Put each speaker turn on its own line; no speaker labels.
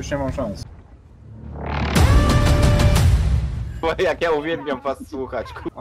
Już nie mam szans.
Bo jak ja uwielbiam was słuchać, ku...